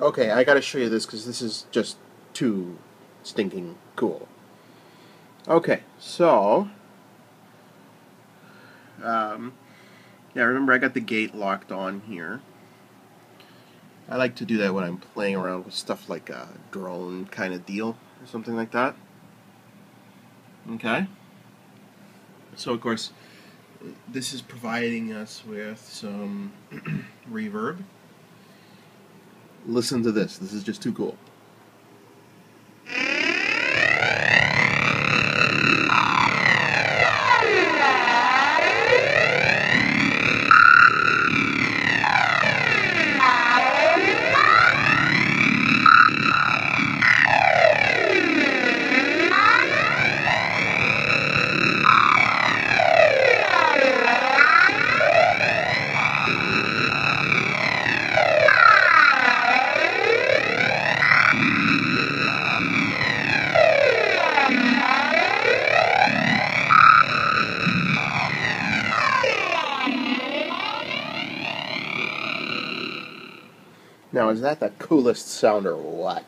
Okay, I gotta show you this because this is just too stinking cool. Okay, so. Um, yeah, remember I got the gate locked on here. I like to do that when I'm playing around with stuff like a drone kind of deal or something like that. Okay. So, of course, this is providing us with some reverb. Listen to this. This is just too cool. Now, is that the coolest sound or what?